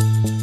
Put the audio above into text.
you